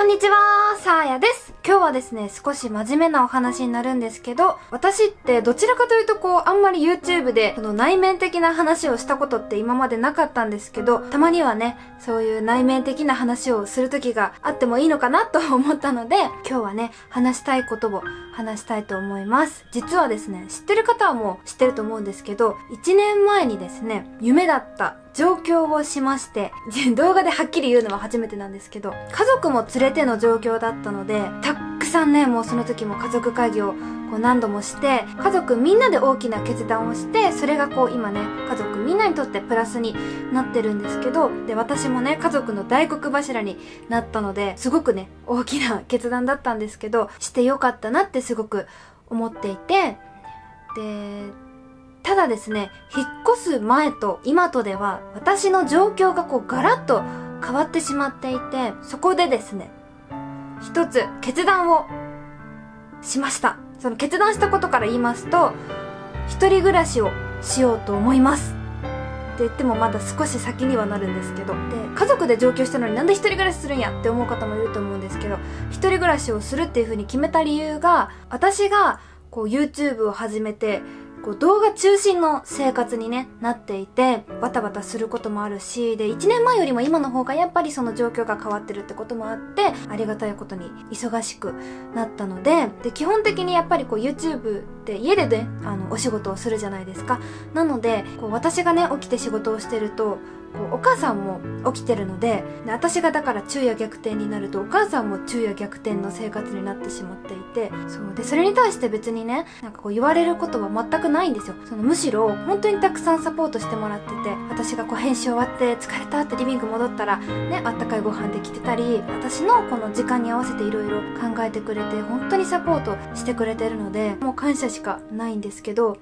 こんにちは、さあやです。今日はですね、少し真面目なお話になるんですけど、私ってどちらかというとこう、あんまり YouTube でその内面的な話をしたことって今までなかったんですけど、たまにはね、そういう内面的な話をする時があってもいいのかなと思ったので、今日はね、話したいことを話したいと思います。実はですね、知ってる方はもう知ってると思うんですけど、1年前にですね、夢だった上京をしまして、動画ではっきり言うのは初めてなんですけど、家族も連れての状況だったので、たくさんね、もうその時も家族会議をこう何度もして、家族みんなで大きな決断をして、それがこう今ね、家族みんなにとってプラスになってるんですけど、で、私もね、家族の大黒柱になったので、すごくね、大きな決断だったんですけど、してよかったなってすごく思っていて、で、ただですね、引っ越す前と今とでは私の状況がこうガラッと変わってしまっていて、そこでですね、一つ決断をしました。その決断したことから言いますと、一人暮らしをしようと思います。って言ってもまだ少し先にはなるんですけど。で、家族で上京したのになんで一人暮らしするんやって思う方もいると思うんですけど、一人暮らしをするっていう風に決めた理由が、私がこう YouTube を始めて、こう動画中心の生活にね、なっていて、バタバタすることもあるし、で、1年前よりも今の方がやっぱりその状況が変わってるってこともあって、ありがたいことに忙しくなったので、で、基本的にやっぱりこう YouTube って家でね、あの、お仕事をするじゃないですか。なので、こう私がね、起きて仕事をしてると、お母さんも起きてるので私がだから昼夜逆転になるとお母さんも昼夜逆転の生活になってしまっていてそうでそれに対して別にねなんかこう言われることは全くないんですよ。そのむしろ本当にたくさんサポートしてもらってて私がこう編集終わって疲れたってリビング戻ったらねあったかいご飯できてたり私のこの時間に合わせていろいろ考えてくれて本当にサポートしてくれてるのでもう感謝しかないんですけど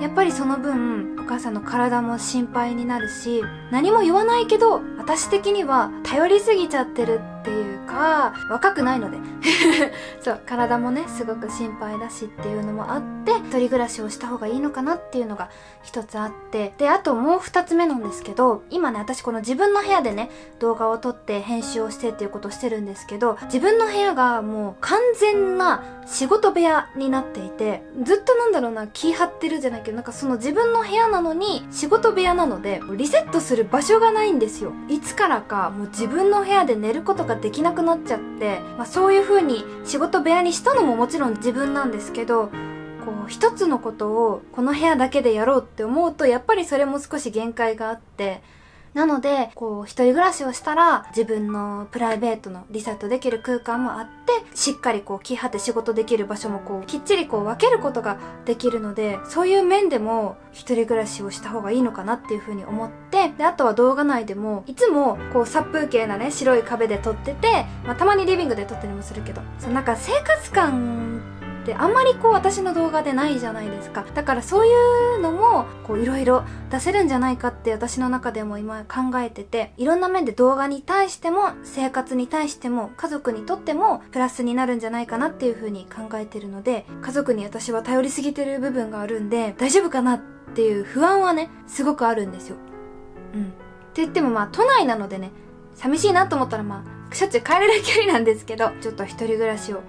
やっぱりその分お母さんの体も心配になるし何も言わないけど私的には頼りすぎちゃってるっていうか若くないので。そう体もねすごく心配だしっていうのもあって一人暮らしをした方がいいのかなっていうのが一つあって。であともう二つ目なんですけど今ね私この自分の部屋でね動画を撮って編集をしてっていうことをしてるんですけど自分の部屋がもう完全な仕事部屋になっていてずっとなんだろうな気張ってるじゃないけどなんかその自分の部屋なのに仕事部屋なのでリセットする場所がないんですよ。いつからかもう自分の部屋で寝ることができなくなっちゃって、まあ、そういう風に仕事部屋にしたのももちろん自分なんですけどこう一つのことをこの部屋だけでやろうって思うとやっぱりそれも少し限界があってなので、こう、一人暮らしをしたら、自分のプライベートのリセットできる空間もあって、しっかりこう、気張って仕事できる場所もこう、きっちりこう、分けることができるので、そういう面でも、一人暮らしをした方がいいのかなっていうふうに思って、で、あとは動画内でも、いつも、こう、殺風景なね、白い壁で撮ってて、まあ、たまにリビングで撮ったりもするけど、そのなんか生活感ってあんまりこう私の動画でないじゃないですか。だからそういうのもこういろいろ出せるんじゃないかって私の中でも今考えてていろんな面で動画に対しても生活に対しても家族にとってもプラスになるんじゃないかなっていうふうに考えてるので家族に私は頼りすぎてる部分があるんで大丈夫かなっていう不安はねすごくあるんですよ。うん。って言ってもまあ都内なのでね寂しいなと思ったらまあしょっちゅう帰れる距離なんですけどちょっと一人暮らしを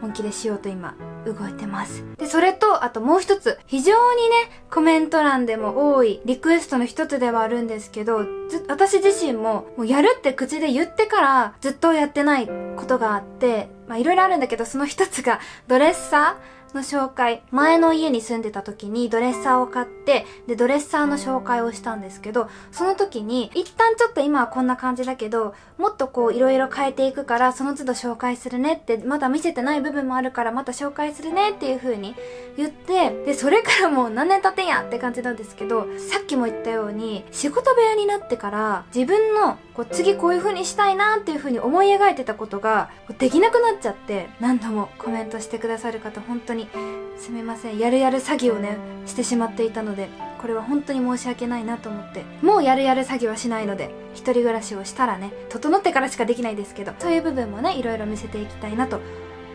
本気でしようと今動いてます。で、それと、あともう一つ、非常にね、コメント欄でも多いリクエストの一つではあるんですけど、私自身も、もうやるって口で言ってから、ずっとやってないことがあって、まあいろいろあるんだけど、その一つが、ドレッサーの紹介。前の家に住んでた時にドレッサーを買って、で、ドレッサーの紹介をしたんですけど、その時に、一旦ちょっと今はこんな感じだけど、もっとこういろいろ変えていくから、その都度紹介するねって、まだ見せてない部分もあるから、また紹介するねっていう風に言って、で、それからもう何年経ってんやって感じなんですけど、さっきも言ったように、仕事部屋になってから、自分の、こう次こういう風にしたいなっていう風に思い描いてたことが、できなくなっっちゃって、何度もコメントしてくださる方、本当にすみません。やるやる詐欺をね、してしまっていたので、これは本当に申し訳ないなと思って、もうやるやる詐欺はしないので、一人暮らしをしたらね、整ってからしかできないですけど、そういう部分もね、いろいろ見せていきたいなと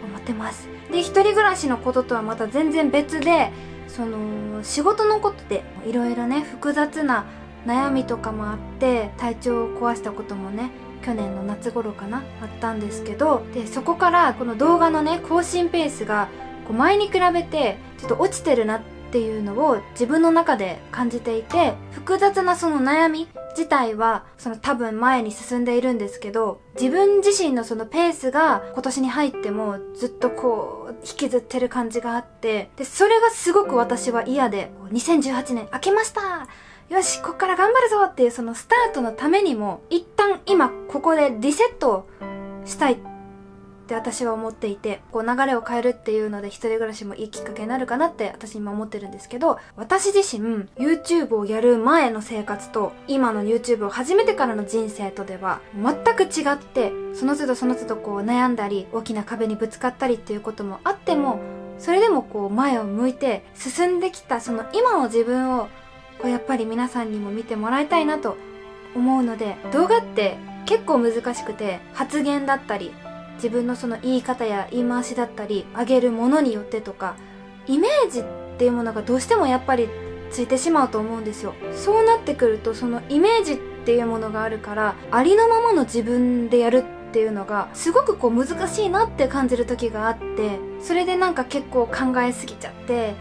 思ってます。で、一人暮らしのこととはまた全然別で、その、仕事のことで、いろいろね、複雑な悩みとかもあって、体調を壊したこともね、去年の夏頃かなあったんですけどでそこからこの動画のね更新ペースがこう前に比べてちょっと落ちてるなっていうのを自分の中で感じていて複雑なその悩み自体はその多分前に進んでいるんですけど自分自身のそのペースが今年に入ってもずっとこう引きずってる感じがあってでそれがすごく私は嫌で2018年明けましたよしこっから頑張るぞっていうそのスタートのためにも一旦今ここでリセットしたいって私は思っていて、こう流れを変えるっていうので一人暮らしもいいきっかけになるかなって私今思ってるんですけど、私自身 YouTube をやる前の生活と今の YouTube を始めてからの人生とでは全く違って、その都度その都度こう悩んだり、大きな壁にぶつかったりっていうこともあっても、それでもこう前を向いて進んできたその今の自分をこうやっぱり皆さんにも見てもらいたいなと思うので動画って結構難しくて発言だったり自分のその言い方や言い回しだったりあげるものによってとかイメージっていうものがどうしてもやっぱりついてしまうと思うんですよ。そうなってくるとそのイメージっていうものがあるからありのままの自分でやるっていうのがすごくこう難しいなって感じる時があってそれでなんか結構考えすぎちゃって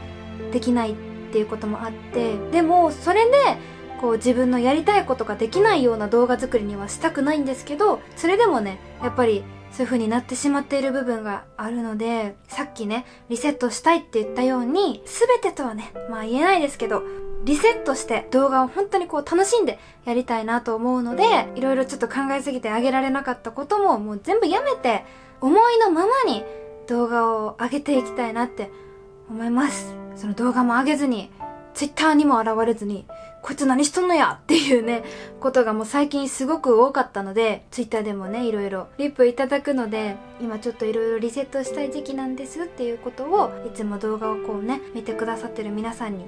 できないってっていうこともあってでもそれでこう自分のやりたいことができないような動画作りにはしたくないんですけどそれでもねやっぱりそういう風になってしまっている部分があるので、さっきね、リセットしたいって言ったように、すべてとはね、まあ言えないですけど、リセットして動画を本当にこう楽しんでやりたいなと思うので、いろいろちょっと考えすぎてあげられなかったことももう全部やめて、思いのままに動画を上げていきたいなって思います。その動画も上げずに、ツイッターにも現れずに、こいつ何しとんのやっていうね、ことがもう最近すごく多かったので、ツイッターでもね、いろいろリップいただくので、今ちょっといろいろリセットしたい時期なんですっていうことを、いつも動画をこうね、見てくださってる皆さんに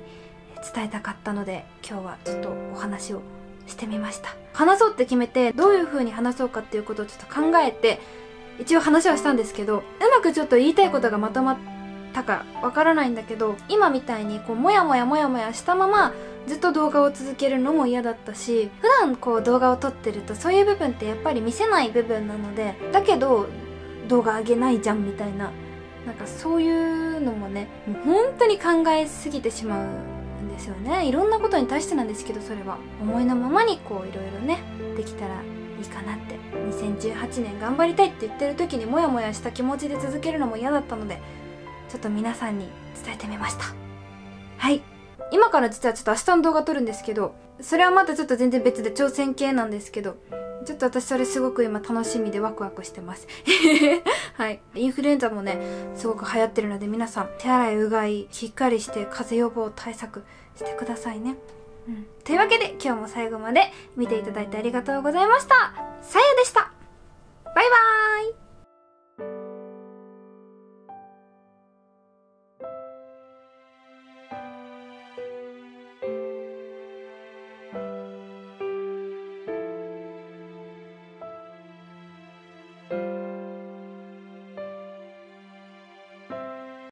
伝えたかったので、今日はちょっとお話をしてみました。話そうって決めて、どういう風に話そうかっていうことをちょっと考えて、一応話はしたんですけど、うまくちょっと言いたいことがまとまってたかわからないんだけど、今みたいにこう、もやもやもやもやしたまま、ずっと動画を続けるのも嫌だったし普段こう動画を撮ってるとそういう部分ってやっぱり見せない部分なのでだけど動画上げないじゃんみたいななんかそういうのもねもう本当に考えすぎてしまうんですよね。いろんなことに対してなんですけどそれは。思いのままにこういろいろねできたらいいかなって。2018年頑張りたいって言ってる時にモヤモヤした気持ちで続けるのも嫌だったのでちょっと皆さんに伝えてみましたはい今から実はちょっと明日の動画撮るんですけど、それはまたちょっと全然別で挑戦系なんですけど、ちょっと私それすごく今楽しみでワクワクしてます。はい。インフルエンザもね、すごく流行ってるので皆さん、手洗い、うがい、しっかりして風邪予防対策してくださいね。うん。というわけで今日も最後まで見ていただいてありがとうございました。さやでした